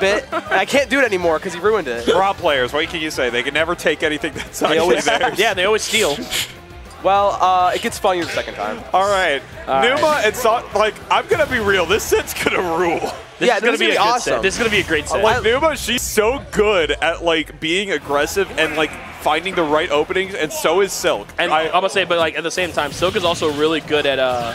bit, and I can't do it anymore because he ruined it. Rob players, what can you say? They can never take anything that's They always, theirs. yeah, they always steal. Well, uh, it gets funnier the second time. All right. All Numa right. and so like I'm gonna be real. This set's gonna rule. This Yeah, is gonna this be, is gonna be good set. awesome. This is gonna be a great set. Like Numa, she's so good at like being aggressive and like finding the right openings, and so is Silk. And I, I, am gonna say, but like at the same time, Silk is also really good at. uh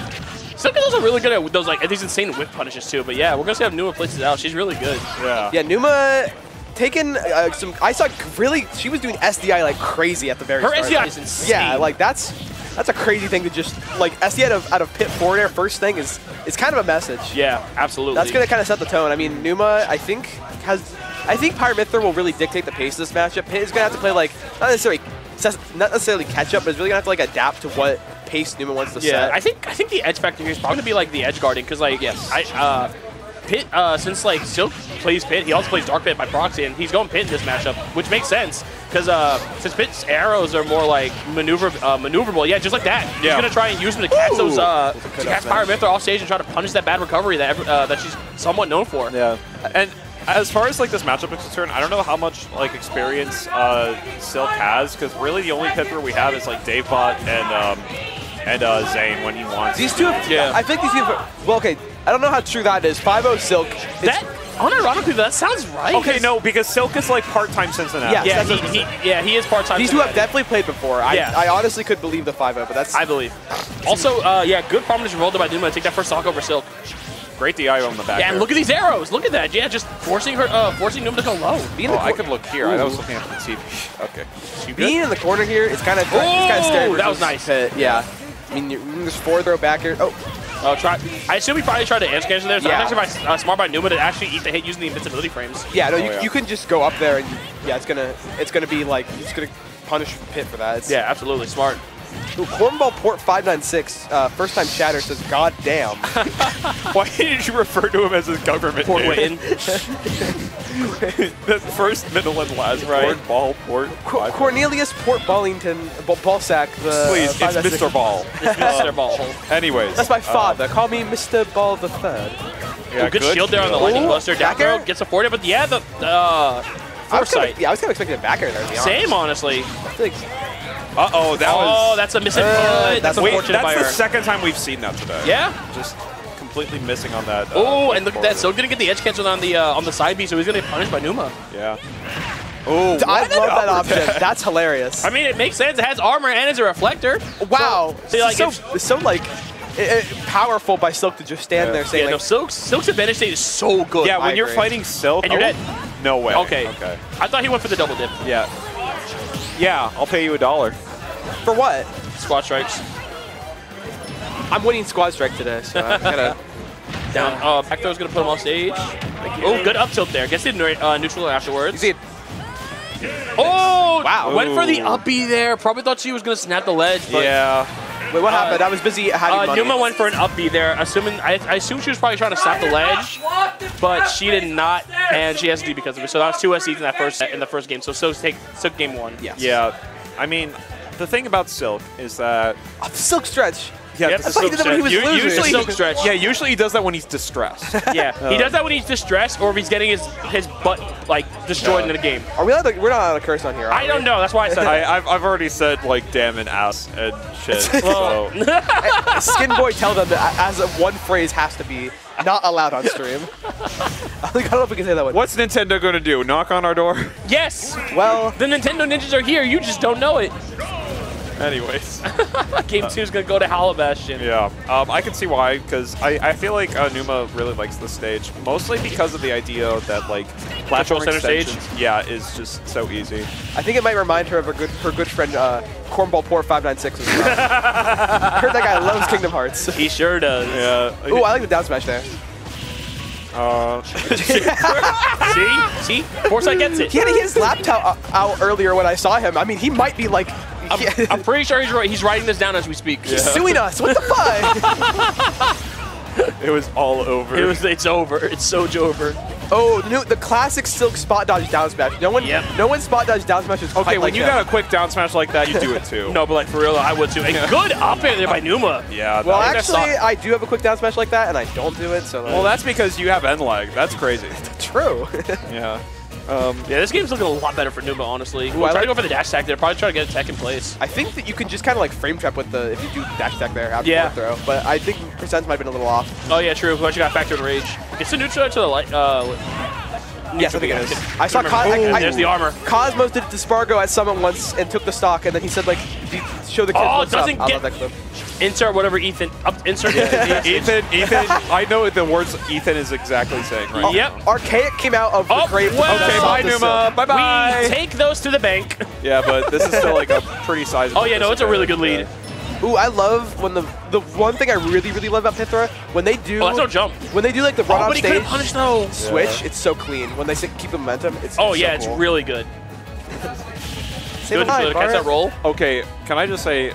Silk is also really good at those like at these insane whip punishes too. But yeah, we're gonna see how Numa places out. She's really good. yeah. Yeah, Numa taking uh, some. I saw really. She was doing SDI like crazy at the very Her start. SDI is insane. Yeah, like that's that's a crazy thing to just like SDI out of, out of pit four there first thing is is kind of a message. Yeah, absolutely. That's gonna kind of set the tone. I mean, Numa, I think has. I think Pyra/Mythra will really dictate the pace of this matchup. Pit is gonna have to play like not necessarily not necessarily catch up, but it's really gonna have to like adapt to what pace Numa wants to Yeah, set. I think I think the edge factor here is probably gonna be like the edge guarding because like Yes. I uh, Pit uh, since like Silk plays Pit, he also plays Dark Pit by proxy, and he's going Pit in this matchup, which makes sense because uh, since Pit's arrows are more like maneuver uh, maneuverable, yeah, just like that. Yeah. He's gonna try and use them to catch those uh, Those are to good catch up smash. Pyra/Mythra off stage and try to punish that bad recovery that uh, that she's somewhat known for. Yeah. And as far as like this matchup is concerned, I don't know how much like experience uh, Silk has because really the only pitcher we have is like Davebot and um, and uh, Zane when he wants. These two, have, Yeah. I think these two. Have, well, okay, I don't know how true that is. 5 Silk. is- That unironically, that sounds right. Okay, no, because Silk is like part-time Cincinnati. Yeah. Yeah, he, he, yeah, he is part time. These two have definitely played before. I, Yeah. I honestly could believe the 5 but that's. I believe. Also, uh, yeah, good prominence rolled by Numa take that first stock over Silk. Great DI on the back. Yeah, and there. look at these arrows. Look at that. Yeah, just forcing her, uh, forcing Numa to go low. being, Oh, in the I could look here. I was looking at the TV. Okay. You being in the corner here is kind of it's kind of Oh, scary. that was versus nice. Pit. Yeah. I mean, you're, there's four throw back here. Oh, Oh, try. I assume he probably tried to edge cancel there. So Yeah. that's actually by, uh, smart by Numa to actually eat the hit using the invincibility frames. yeah. No, Oh, you, yeah. you can just go up there and yeah, it's gonna it's gonna be like it's gonna punish Pit for that. It's, Yeah, absolutely smart. Ooh, Cornball Port 596. Uh, first time chatter says, God damn. Why did you refer to him as his government Port name? Witten. the first, middle, and last. Right. Port, ball, port. Cor- Cornelius Port Ballington, B- Ballsack. The Please, it's Mr. Ball. Mr. Ball. Anyways. That's my uh, father. Call me Mr. Ball the Third. yeah, good, shield there on the lightning Ooh, buster. Down back air? throw gets afforded, but yeah, the uh, I was kinda, yeah, I was kind of expecting a back air there. To be. Same, honestly. Like- Uh-oh, that Oh, was... Oh, that's a misinput. Uh, that's that's- Wait, unfortunate by that's the her. second time we've seen that today. Yeah. Just completely missing on that. uh, Oh, and look at that. forward. So gonna get the edge cancel on the uh, on the side B, so he's gonna get punished by Numa. Yeah. Oh, I love that uppercut. option. That's hilarious. I mean, it makes sense. It has armor and it's a reflector. wow. So, see, like, so, if- it's so like i- i- powerful by Silk to just stand Yeah. there saying Yeah, no, Silk's Silk's advantage state is so good. Yeah, I when you're agree. fighting Silk... And you're oh, dead. No way. Okay. Okay. I thought he went for the double dip. Yeah. Yeah, I'll pay you a dollar. for what? Squat strikes. I'm winning squad strike today, so I gotta. Down. Uh, back throw's gonna put him off stage. Oh, good up tilt there. Gets the neu- uh, neutral afterwards. You see, it- Oh, Wow. Went for the uppy there. Probably thought she was gonna snap the ledge, but yeah. Wait, what happened? I was busy having uh, money. Numa went for an up B there. Assuming I, I assume she was probably trying to snap the ledge, but she did not, and she has to do because of it. So that was two SCs in that first in the first game. So so take took game one. Yes. Yeah. I mean, the thing about Silk is that... Oh, Silk stretch. Yeah, Yep. the I thought he Silk that when he was stretch. losing. Usually, Silk stretch. Yeah, usually he does that when he's distressed. Yeah, oh. he does that when he's distressed or if he's getting his his butt like destroyed Yeah. in a game. Are we allowed to, we're not allowed to curse on here. Are I we? don't know. That's why I said. I, I've, I've already said, like, damn and ass and shit. So. Skin Boy tell them that as a one phrase has to be not allowed on stream. I think I don't know if we can say that one. What's Nintendo going to do? Knock on our door? yes, Well, the Nintendo Ninjas are here. You just don't know it. Anyways. Game two is gonna go to Hollow Bastion. Yeah, um, I can see why, because I, I feel like uh, Numa really likes this stage, mostly because of the idea that, like, platform center stage? yeah, is just so easy. I think it might remind her of her good her good friend uh, Cornball Port 596 as well. I heard that guy loves Kingdom Hearts. He sure does. Yeah. Ooh, I like the down smash there. uh, See, see, Foresight gets it. He had his laptop out earlier when I saw him. I mean, he might be like I'm, I'm pretty sure he's, ri- he's writing this down as we speak. he's suing us. What the fuck? it was all over. It was. It's over. It's so over. Oh, the, new, the classic Silk spot dodge down smash. No one, Yep. no one spot dodge down smash is Okay, when like you that. got a quick down smash like that, you do it too. No, but like for real, I would too. A good up air there by uh, Numa. Yeah. Well, that- that's actually, not- I do have a quick down smash like that, and I don't do it. So well, that's because you have end lag. That's crazy. true. Yeah. Um, Yeah, this game's looking a lot better for Numa, honestly. Ooh, We'll I try like- to go for the dash attack there. Probably try to get a tech in place. I think that you can just kind of like frame trap with the if you do dash attack there after Yeah. the throw. But I think percents might have been a little off. Oh yeah, true. But you got factor in rage. It's a neutral to the light. Uh, Yes, I think it is. I saw Cos- I- I- there's the armor. Cosmos did it to Spargo at Summit once and took the stock, and then he said like, "D- "Show the kids Oh, what's doesn't up." get- I love that clip. Insert whatever Ethan. Up, insert. Ethan, Ethan, I know what the words Ethan is exactly saying right Oh, Yep. Archaic came out of Oh, the grave. well- Okay, bye, Numa. Bye bye. We take those to the bank. Yeah, but this is still like a pretty sizable. Oh yeah, no, it's a really good lead. Ooh, I love when the the one thing I really really love about Pithra when they do Oh, that's no jump. when they do like the run Oh, off but he couldn't stage punish though. switch. It's so clean when they keep the momentum. It's Oh it's yeah, so it's really good. Say Good hi, to catch that roll. Okay, can I just say,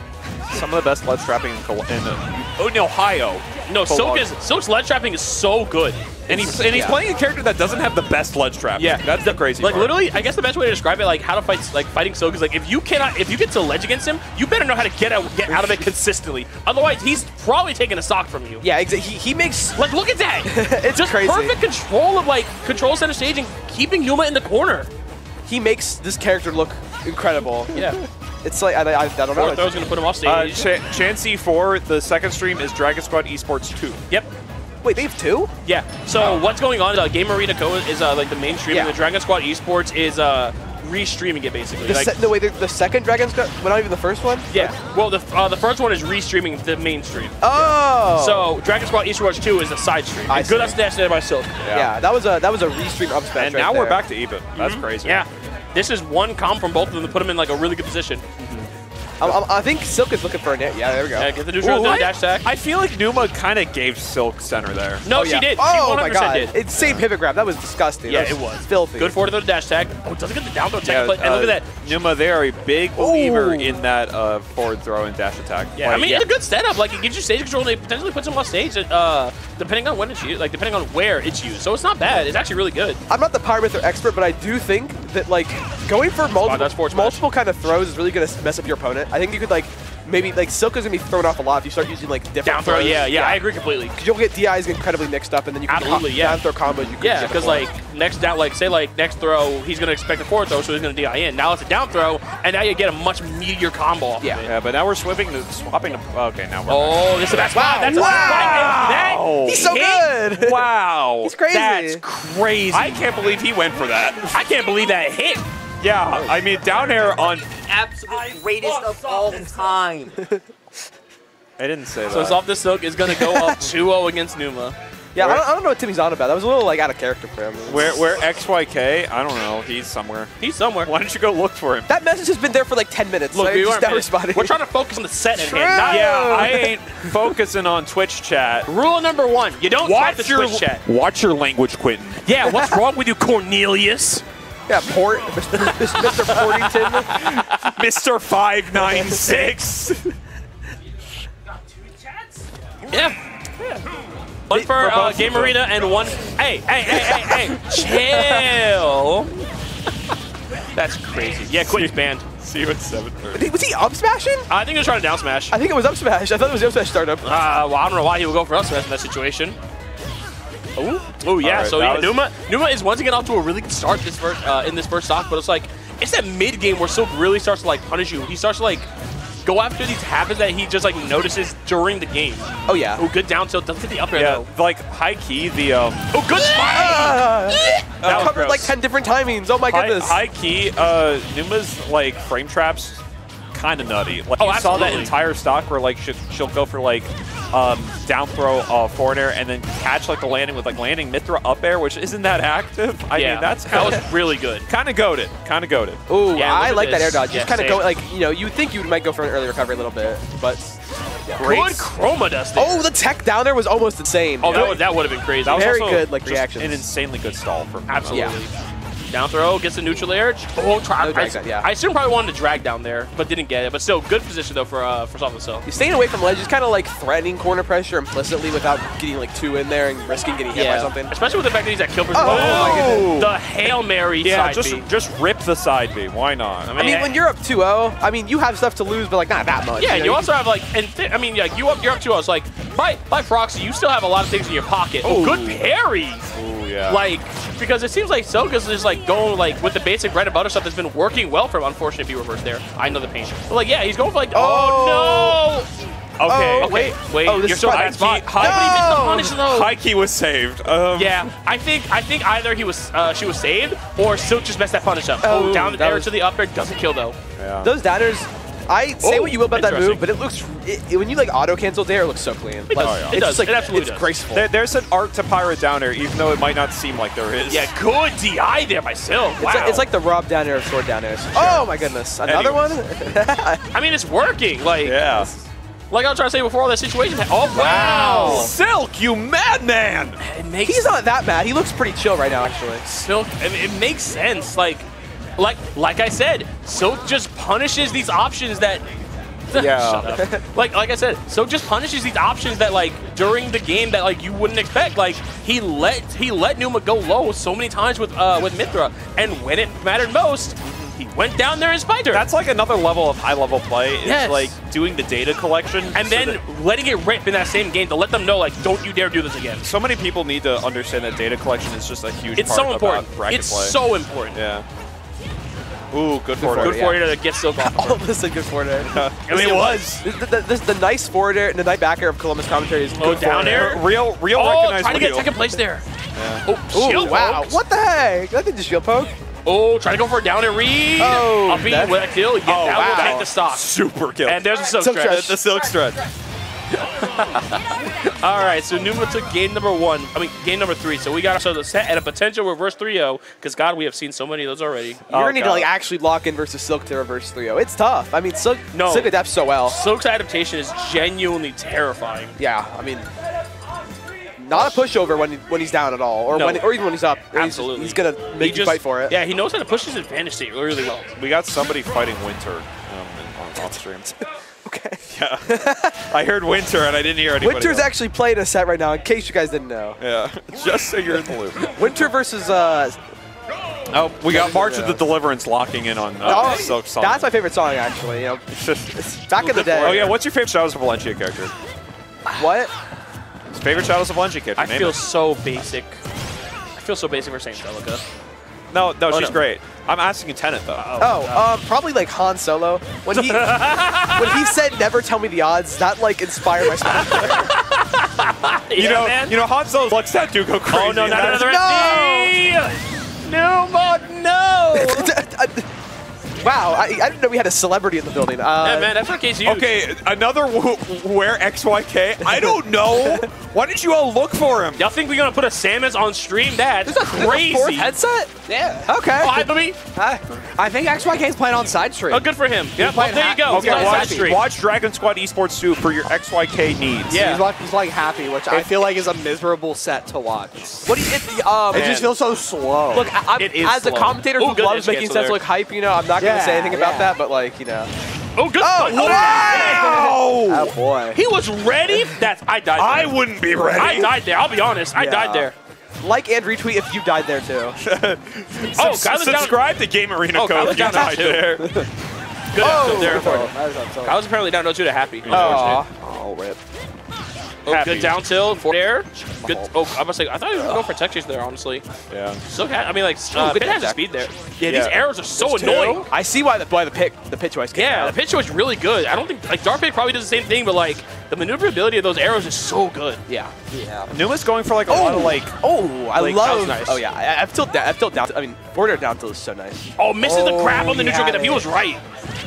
some of the best ledge trapping in, Col- in, uh, oh, in Ohio. No, Full Silk on. is Silk's ledge trapping is so good. And he's and he's yeah. playing a character that doesn't have the best ledge trap. Yeah, that's the crazy. Like part. literally, I guess the best way to describe it, like how to fight, like fighting Silk, is like if you cannot, if you get to ledge against him, you better know how to get out, get out of it consistently. Otherwise, he's probably taking a sock from you. Yeah, exa- he, he makes Like look at that! It's Just crazy. perfect control of like control center stage and keeping Numa in the corner. he makes this character look incredible. Yeah, It's like I, I, I don't know. fourth throw's gonna put him off Uh, stage. Ch- Chansey for the second stream is Dragon Squad Esports 2. yep. Wait, they have two? Yeah. So what's going on? Uh, Game Arena Co is uh, like the main stream, and the Dragon Squad Esports is uh, re-streaming it basically. The, Like, se- no, wait, the, the second Dragon's Gun, well, not even the first one? yeah. Well, the uh, the first one is re-streaming the main stream. Oh. So Dragon Squad Esports 2 is the side stream. I And good see. up smash by Silk. yeah. that was a that was a restream up smash And right now we're back to even. That's crazy. Yeah. This is one comp from both of them to put them in like a really good position. I, I, I think Silk is looking for a net. Yeah, there we go. Yeah, get the neutral, Ooh, I- dash attack. I feel like Numa kind of gave Silk center there. no, Oh, she did. She Oh 100% my god! did. It's same pivot grab. That was disgusting. yeah, That it was. filthy. Good forward throw the dash attack. Oh, doesn't get the down throw Yeah, tech play. And look uh, at that. Numa, they are a big believer Ooh. in that uh, forward throw and dash attack. Yeah, I Like, mean, it's a good setup. Like, it gives you stage control and it potentially puts them off stage, uh, depending on when it's used, like, depending on where it's used. So it's not bad. It's actually really good. I'm not the Power Myther expert, but I do think that like going for multiple multiple kind of throws is really gonna mess up your opponent. I think you could like maybe like Silk is gonna be thrown off a lot if you start using like different Down throw, throws. yeah, yeah, I agree completely. Because you'll get DIs incredibly mixed up, and then you can Absolutely, co- yeah. down throw combos. You can Yeah, because like next down, like say like next throw, he's gonna expect a forward throw, so he's gonna DI in. Now it's a down throw, and now you get a much meatier combo. Off Yeah. Of it. Yeah, but now we're swapping to swapping to. Okay, now we're. Oh, this is that's wow. That's Wow. That he's so hit- good. Wow. He's crazy. That's crazy. I can't believe he went for that. I can't believe that hit. Yeah, I mean down air on. absolute greatest of all time. I didn't say that. So Soft the Silk is gonna go up 2-0 against Numa. yeah, I don't, I don't know what Timmy's on about. That was a little like out of character for him. Where where XYK? I don't know. He's somewhere. He's somewhere. Why don't you go look for him? that message has been there for like 10 minutes. Look, so we he's aren't responding. We're trying to focus on the set at True. hand. Not, Yeah, I ain't focusing on Twitch chat. Rule number one: you don't swipe the Watch your Twitch chat. watch your language, Quentin. Yeah, what's wrong with you, Cornelius? Yeah, port, Mr. Portington. Mr. Five Nine Six. Yeah. One for, for uh, Game. Arena and one. Hey, hey, hey, hey, hey! Chill. That's crazy. Yeah, Quentin's banned. See you at seven thirty. Was he up smashing? I think he was trying to down smash. I think it was up smash. I thought it was up smash startup. Uh, well, I don't know why he would go for us in that situation. Oh, oh yeah. Alright, so yeah, was- Numa, Numa is once again off to a really good start this first uh, in this first stock, but it's like it's that mid game where Silk really starts to like punish you. He starts to like go after these habits that he just like notices during the game. Oh yeah. Oh, good down tilt. Doesn't hit the up air Yeah, though. like high key the um Oh, good spot. Ah, That was covered gross. like 10 different timings. Oh my high, goodness. high key uh Numa's like frame traps kind of nutty. Like Oh, you saw that entire stock where like she, she'll go for like um, down throw uh, forward air and then catch like the landing with like landing Mythra up air, which isn't that active. I yeah, mean that's that was really good. kind of goaded, kind of goaded. Ooh, Yeah, I look at like that air this. dodge. Yeah, Just kind of go like you know you think you might go for an early recovery a little bit, but Great. Good chroma dust. there. oh the tech down there was almost insane. Oh, that would that would have been crazy. That was Very also good, like, reaction. An insanely good stall from Numa. Absolutely. Yeah. Down throw, gets the neutral air. Oh, try. No drag I, down, yeah. I assume probably wanted to drag down there, but didn't get it. But still, good position though for uh, for Soft Cell. He's staying away from ledge, just kind of like threatening corner pressure implicitly without getting like two in there and risking getting hit by something. Especially with the fact that he's at kill percent. Oh, my goodness. The Hail Mary Yeah, side just B. just rip the side B. Why not? I mean, when you're up 2-0, I mean, you have stuff to lose, but like not that much. Yeah, know, and you also have like, and th- I mean, like you up, you're up two. I was like, by by proxy, you still have a lot of things in your pocket. Oh, good parry. Oh, yeah. Like, because it seems like Soga's just like going like with the basic bread and butter stuff that's been working well for him. Unfortunate B reverse there. I know the pain. But like, yeah, he's going for like, oh. Oh, no. Okay, Okay, wait, Oh, this you're is still fine. at spot. High key- Nobody the No! punish though. High key was saved. Um, Yeah, I think I think either he was uh, she was saved or Silk just messed that punish up. Oh, Oh, down the air was- to the up air doesn't kill though. yeah. Those daggers, I say Oh, what you will about that move, but it looks it, it- when you like auto cancel there, it looks so clean. It Like, does. It's It does. just like It absolutely it's does. graceful. There, there's an art to Pirate down there, even though it might not seem like there is. Yeah, good DI there myself. Wow. It's, like, it's like the Rob down air of sword down airs. Oh my goodness, another Anyways. one? I mean, it's working. Like, Yeah. like I was trying to say before all that situation. ha- Oh wow, Silk, you madman! it makes He's not that mad. He looks pretty chill right now, actually. Silk. I mean, it makes sense. Like, like, like I said, Silk just punishes these options that. Yeah. Shut up. like, like I said, Silk just punishes these options that, like, during the game that, like, you wouldn't expect. Like, he let he let Numa go low so many times with uh, with Mythra, and when it mattered most, he went down there and spiked her. That's like another level of high level play. Is Yes. like doing the data collection. and so then letting it rip in that same game to let them know, like, don't you dare do this again. so many people need to understand that data collection is just a huge It's part so important. bracket It's play. so important. yeah. Ooh, good forward. Good Yeah. for you to Silk off. All of this is good forward air. I mean, it was. This, the, this, the nice forward air and the nice back air of Columbus commentary is Oh, good down forward air. air? Real, real Oh, recognized trying to get wheel. second place there. Yeah. Oh, Ooh, shield wow. poked. What the heck? That did just shield poke. Oh, trying to go for a down air read. Oh, Upping that- with a kill. Yeah, Oh, that wow. will take the stock. Super kill. And there's a silk Silk stretch. stretch. the silk stretch. All right, so Numa took game number one. I mean, game number three. So we got ourselves the set and a potential reverse 3-0. Because, God, we have seen so many of those already. You're Oh, gonna need to like actually lock in versus Silk to reverse 3-0. It's tough. I mean, Silk, No. Silk adapts so well. Silk's adaptation is genuinely terrifying. Yeah, I mean, not a pushover when he, when he's down at all, or No. when or even when he's up. He's- Absolutely. he's, gonna make He you fight for it. Yeah, he knows how to push his advantage state really well. We got somebody fighting Winter um, on, off stream. Okay. yeah. I heard Winter and I didn't hear anybody. Winter's else. actually playing a set right now. In case you guys didn't know, Yeah. Just so you're in the loop. Winter versus uh. Oh, we got March of the Deliverance locking in on uh, oh, Silksong. that's my favorite song actually. You know, back in the day. Oh yeah, what's your favorite Shadows of Valentia character? What? His Favorite Shadows of Valentia character? I Name feel it. so basic. I feel so basic for saying Celica. No, no, Oh, she's no. great. I'm asking Tenet though. Oh, um, probably like Han Solo. When he when he said "Never tell me the odds," that like inspired my Smash. player. you Yeah, know, man. you know, Han Solo lets that dude go crazy. Oh no, not That is- another SD! No, but no! Wow, I, I didn't know we had a celebrity in the building. Uh, yeah, man, that's our case huge. Okay, another w- where XYK? I don't know. Why didn't you all look for him? Y'all think we're gonna put a Samus on stream? That's There's a crazy. fourth headset. Yeah. Okay. Oh, hi, Bobby. I, I think XYK is playing on side stream. Oh, good for him. Yeah, well, there you go. Okay, watch, watch Dragon Squad Esports 2 for your XYK needs. Yeah. He's like, he's like happy, which I feel like is a miserable set to watch. What do you? It, um, It just feels so slow. Look, I, I'm, It is as a commentator Ooh, who loves making cancel sense there. look hype, you know, I'm not gonna say anything about yeah. that, but like, you know. Oh, good. Oh, Wow! Oh boy. He was ready. That's I died. I wouldn't be ready. I died there. I'll be honest. I Yeah. died there. Like and retweet if you died there too. Oh, oh Subs- Kyler's down. subscribe to Game Arena Oh, Code. Kyler's You down died there. Good Oh, episode there. oh, I was apparently down no two to happy. Oh, aw. Oh, rip. Oh, Happy. good down tilt for air. Good. Oh, I was say, I thought he was going for tech chase there. Honestly, Yeah. so ha- I mean, like, uh, good Pit has the attack. speed there. Yeah, these arrows are so There's two. annoying. I see why the why the pick the pitch wise. Yeah, the pitch was really good. I don't think like Dark Pit probably does the same thing, but like the maneuverability of those arrows is so good. Yeah. yeah. Numa's going for like a lot of like. Oh, I Like, that love. was nice. Oh yeah, I, I've tilted down. I've tilted down. I mean, border down tilt is so nice. Oh, misses the Oh, crap on the neutral get up. He was right.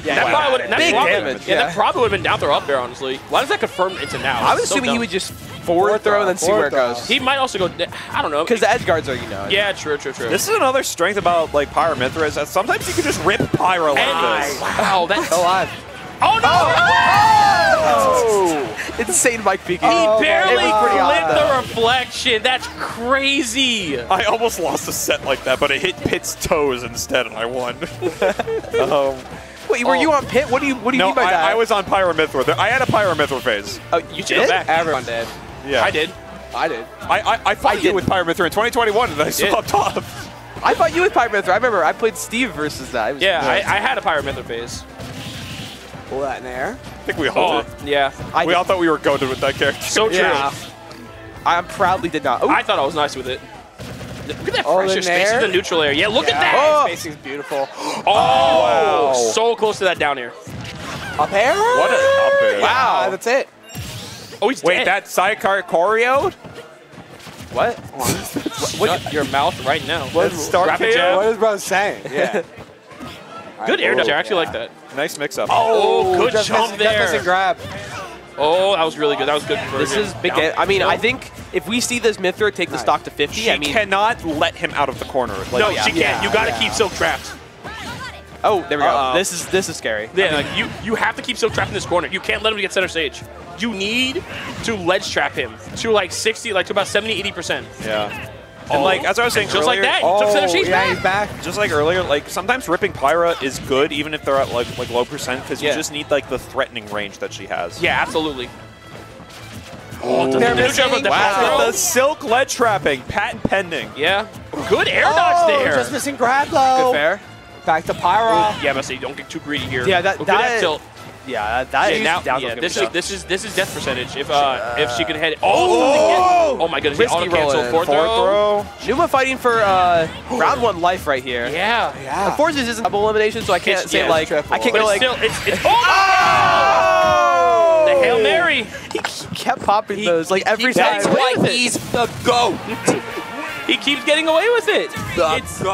Yeah, that wow. probably would that Big probably, damage. Yeah, Yeah, that probably would have been down throw up there. Honestly, why does that confirm into now? I was It's so assuming he would just forward throw and then see where it goes. He might also go. I don't know. Because the edge guards are, you know. yeah, true, true, true. This is another strength about like Pyra/Mythra is that sometimes you can just rip Pyra like and, this. wow, that's Alive. oh no! Oh! Insane Mike peeking. He Oh barely God. Pretty odd, clipped though. the reflection. That's crazy. I almost lost a set like that, but it hit Pitt's toes instead, and I won. um, Wait, were you oh. on pit? What do you What do you no, mean by that? I, I was on Pyra/Mythra. I had a Pyra/Mythra phase. Oh, you did? back. Everyone did. Yeah, I did. I did. I I, I fought you did. with Pyra/Mythra in 2021, and I still did. up top. I thought you with Pyre I remember I played Steve versus that. It was Yeah. I, I had a Pyra/Mythra phase. Pull that in there. I think we all Oh, yeah. I we did. all thought we were goaded with that character. So true. Yeah. I proudly did not. Ooh. I thought I was nice with it. Look at that Oh, pressure the space in the neutral area. Yeah, look at Yeah, that. Oh. Spacing's beautiful. Oh, wow. so close to that down air. Up air? What a up air. Wow. that's it. Oh, he's Wait, dead. that sidecar choreo? what? Shut your mouth right now. What is Star Rapid KO? jab. What is bro saying? Yeah. Good air Alright, dodge. I actually yeah. like that. Nice mix-up. Oh, oh good just jump missing- there. missing grab. Oh, that was really good. That was good. This is big. I mean, I think if we see this Mythra take the Nice. stock to 50, She I mean, cannot let him out of the corner. Like, No, yeah. she can't. You gotta yeah. keep Silk trapped. oh, there we go. Uh-oh. This is this is scary. Yeah, like you, you have to keep Silk trapped in this corner. You can't let him get center stage. You need to ledge trap him to like 60, like to about 70, 80 percent. Yeah. And like as I was saying Just like that. You took center oh, stage Oh, yeah, back. he's back. just like earlier, like sometimes ripping Pyra is good even if they're at like like low percent because Yeah. you just need like the threatening range that she has. Yeah, absolutely. Oh, the, They're missing. the Wow. The silk ledge trapping, patent pending. Yeah. Good air dodge Oh, there. just missing grab though. Good fair. Back to Pyra. Yeah, but say don't get too greedy here. Yeah, that- Look that- tilt. Yeah, that, Yeah, is now, down yeah, this is tough. this is this is death percentage. If uh if she could head it. Oh, oh my goodness, auto cancel fourth Fourth throw. throw. Numa fighting for uh, round one life right here. Yeah. Yeah. Unfortunately, this isn't double elimination, so I can't It's- say yeah, like triple. I can't But go it's like still it's it's oh! the hail mary. he kept popping those like every time. That's why he's the GOAT. He keeps getting away with it. The It's GOAT.